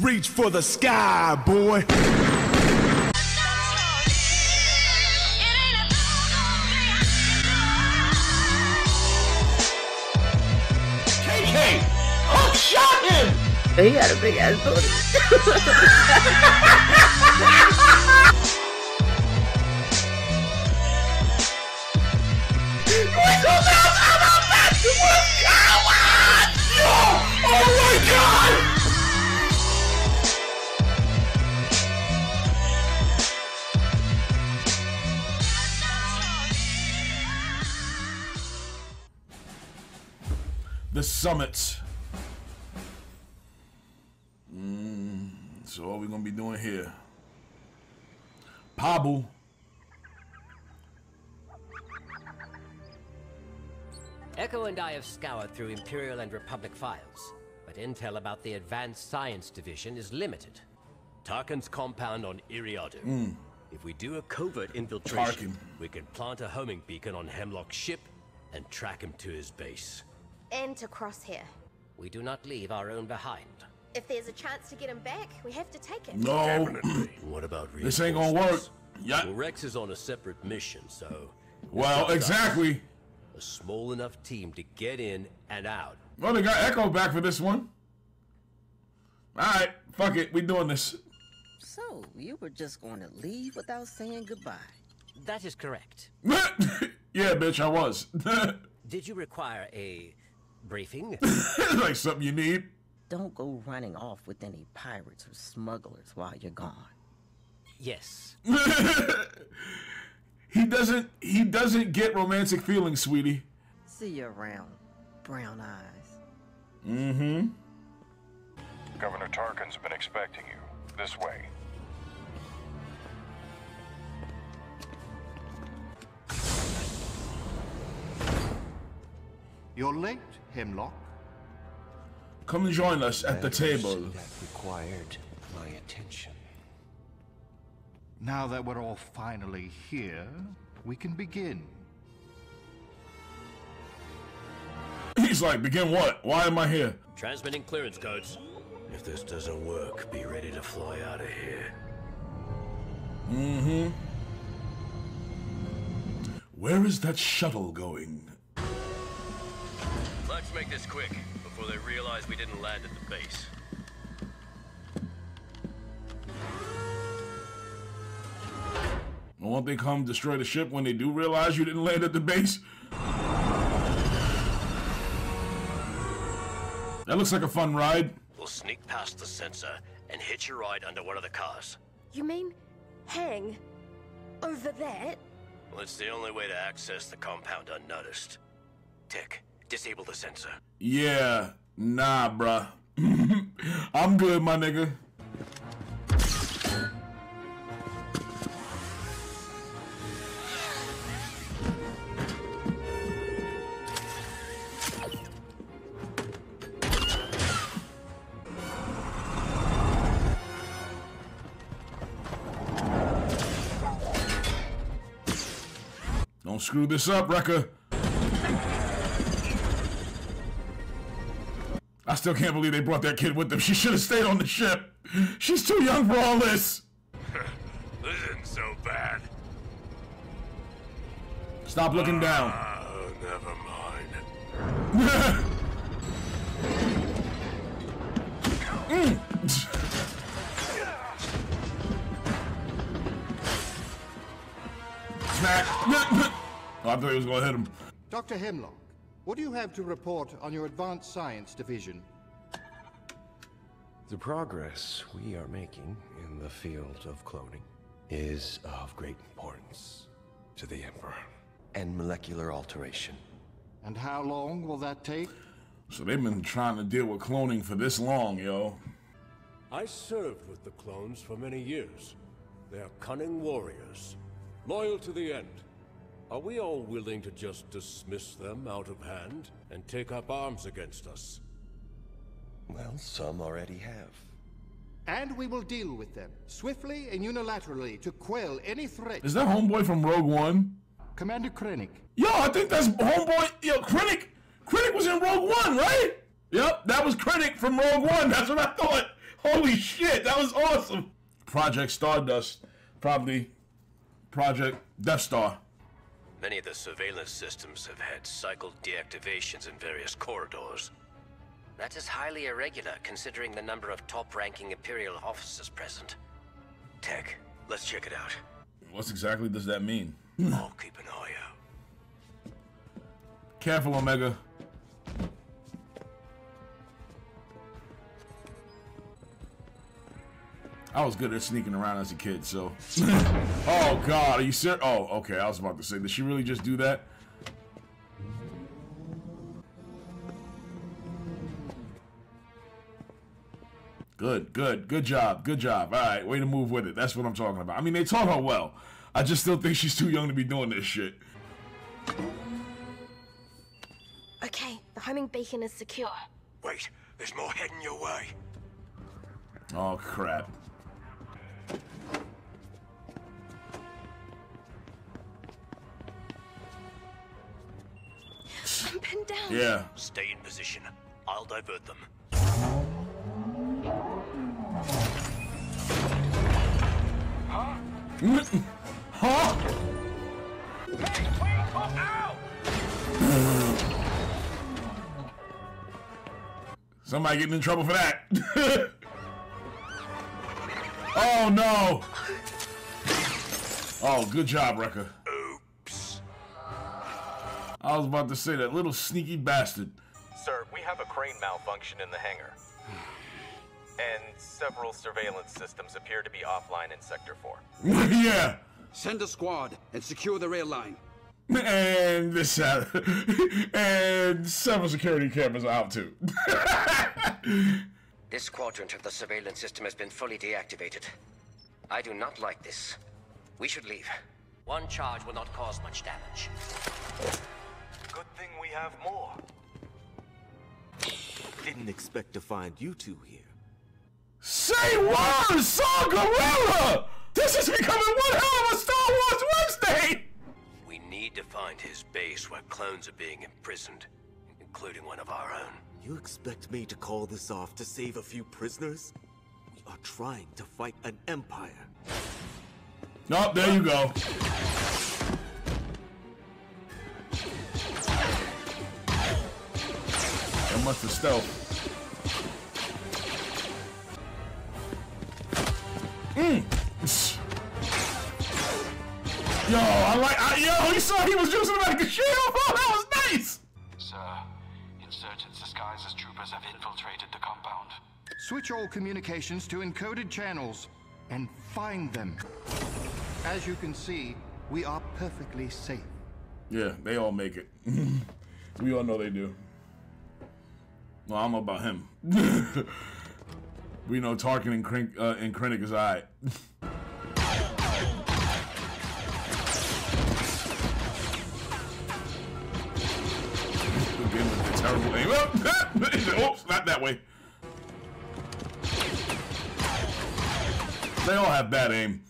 Reach for the sky, boy. KK! Hook shot him! He had a big ass Oh summits. Mm, so what we gonna be doing here? Pabu. Echo and I have scoured through Imperial and Republic files, but intel about the Advanced Science Division is limited. Tarkin's compound on Eriadu. If we do a covert infiltration, Tarkin. we can plant a homing beacon on Hemlock's ship and track him to his base. And to Crosshair. We do not leave our own behind. If there's a chance to get him back, we have to take it. No, What about this ain't gonna work. Yeah. Well, Rex is on a separate mission, so Well, exactly. a small enough team to get in and out. Well, they got Echo back for this one. All right, fuck it, we doing this. So, you were just going to leave without saying goodbye. That is correct. yeah, bitch, I was. Did you require a briefing? like something you need. Don't go running off with any pirates or smugglers while you're gone. yes. He doesn't. He doesn't get romantic feelings, sweetie. See you around, brown eyes. Mm-hmm. Governor Tarkin's been expecting you. This way. You're late, Hemlock. Come join us at the table. That required my attention. Now that we're all finally here, we can begin. He's like, begin what? Why am I here? Transmitting clearance codes. If this doesn't work, be ready to fly out of here. Mm-hmm. Where is that shuttle going? Let's make this quick before they realize we didn't land at the base. Won't they come destroy the ship when they do realize you didn't land at the base? That looks like a fun ride. We'll sneak past the sensor and hitch a ride under one of the cars. You mean hang over there? Well, it's the only way to access the compound unnoticed. Tech, disable the sensor. Yeah, nah, bruh. I'm good, my nigga. Don't screw this up, Wrecker. Still can't believe they brought that kid with them. She should have stayed on the ship. She's too young for all this. This isn't so bad. Stop looking ah, down. Oh, never mind. Mm. Smack. oh, I thought he was gonna hit him. Dr. Hemlock, what do you have to report on your Advanced Science Division? The progress we are making in the field of cloning is of great importance to the Emperor. And molecular alteration. And how long will that take? So they've been trying to deal with cloning for this long, yo. I served with the clones for many years. They are cunning warriors, loyal to the end. Are we all willing to just dismiss them out of hand and take up arms against us? Well, some already have. And we will deal with them, swiftly and unilaterally, to quell any threat. Is that homeboy from Rogue One? Commander Krennic, Yo, I think that's homeboy. Yo, Krennic. Krennic was in Rogue One, right? Yep, that was Krennic from Rogue One. That's what I thought. Holy shit, that was awesome. Project Stardust, probably Project Death Star. Many of the surveillance systems have had cycled deactivations in various corridors. That is highly irregular, considering the number of top-ranking Imperial officers present. Tech, let's check it out. What exactly does that mean? I'll keep an eye out. Careful, Omega. I was good at sneaking around as a kid, so. oh God, are you serious? Oh, okay. I was about to say, did she really just do that? Good, good, good job, good job. All right, way to move with it. That's what I'm talking about. I mean, they taught her well. I just still think she's too young to be doing this shit. Okay, the homing beacon is secure. Wait, there's more heading your way. Oh crap. Pinned down. Yeah. Stay in position. I'll divert them. Huh? Huh? Somebody getting in trouble for that. oh no. Oh, good job, Wrecker. Oops. I was about to say that little sneaky bastard. Sir, we have a crane malfunction in the hangar. And several surveillance systems appear to be offline in Sector 4. yeah. Send a squad and secure the rail line. And this uh, and several security cameras are out too. This quadrant of the surveillance system has been fully deactivated. I do not like this. We should leave. One charge will not cause much damage. Good thing we have more. Didn't expect to find you two here. Say words, Saw Gerrera! This is becoming one hell of a Star Wars Wednesday! We need to find his base where clones are being imprisoned, including one of our own. You expect me to call this off to save a few prisoners? We are trying to fight an empire. Oh, there you go. That must have stealth. Mm. Yo, I like. I, yo, you saw he was using it like a shield. Oh, that was nice. Sir, insurgents disguised as troopers have infiltrated the compound. Switch all communications to encoded channels and find them. As you can see, we are perfectly safe. Yeah, they all make it. we all know they do. Well, I don't know about him. we know Tarkin and, Krink, uh, and Krennic is alright. Terrible aim. Oops, not that way. They all have bad aim.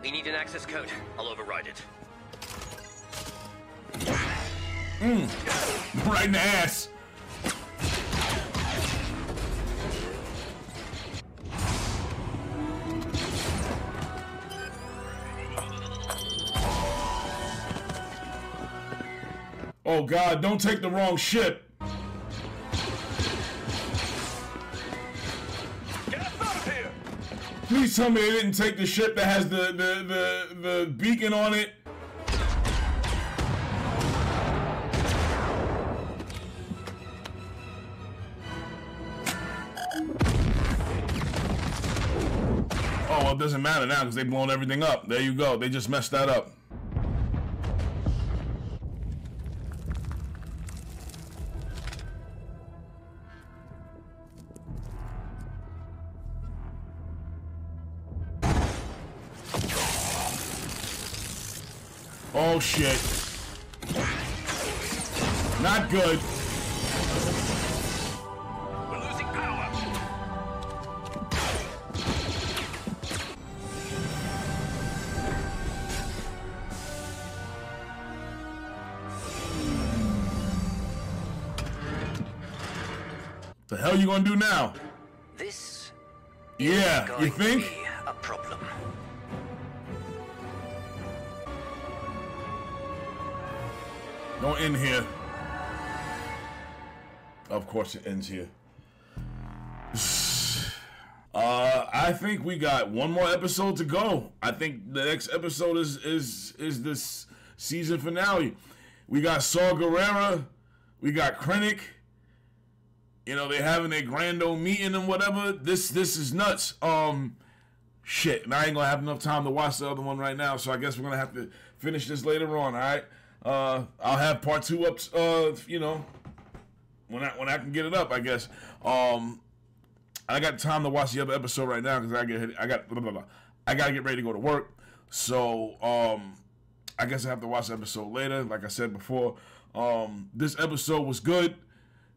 We need an access code. I'll override it. Mm. Right in the ass. Oh God, don't take the wrong ship. Please tell me they didn't take the ship that has the the the, the beacon on it. It doesn't matter now because they've blown everything up. There you go. They just messed that up. Oh shit. Not good. The hell you gonna do now? This Yeah, you think? a problem. Don't end here. Of course, it ends here. Uh, I think we got one more episode to go. I think the next episode is is is this season finale. We got Saw Gerrera, we got Krennic. You know, they having their grand old meeting and whatever. This this is nuts. Um, shit, and I ain't gonna have enough time to watch the other one right now, so I guess we're gonna have to finish this later on. All right. Uh, I'll have part two up. Uh, you know, when I when I can get it up, I guess. Um, I got time to watch the other episode right now because I get I got blah, blah, blah. I gotta get ready to go to work. So um, I guess I have to watch the episode later. Like I said before, um, this episode was good.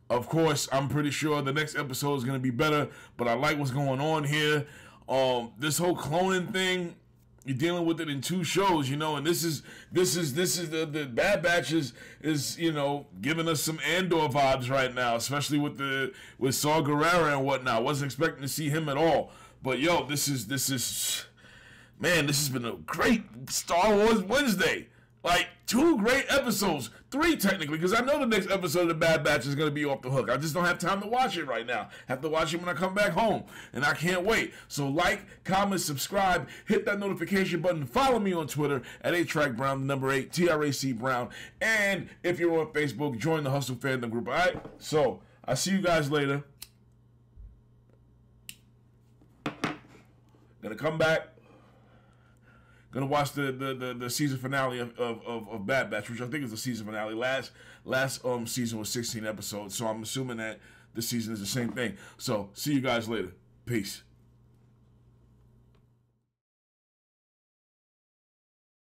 Of course, I'm pretty sure the next episode is gonna be better. But I like what's going on here. Um, this whole cloning thing, you're dealing with it in two shows, you know, and this is this is this is the the Bad Batch is is you know giving us some Andor vibes right now, especially with the with Saw Gerrera and whatnot. Wasn't expecting to see him at all, but yo, this is this is man, this has been a great Star Wars Wednesday. Like two great episodes, three technically, because I know the next episode of the Bad Batch is gonna be off the hook. I just don't have time to watch it right now. have to watch it when I come back home, and I can't wait. So like, comment, subscribe, hit that notification button, follow me on Twitter at A Track Brown, number eight T R A C Brown, and if you're on Facebook, join the Hustle Fandom group. All right. So I see you guys later. Gonna come back. Gonna watch the the, the, the season finale of, of, of, Bad Batch, which I think is the season finale. Last last um season was 16 episodes, so I'm assuming that this season is the same thing. So see you guys later. Peace.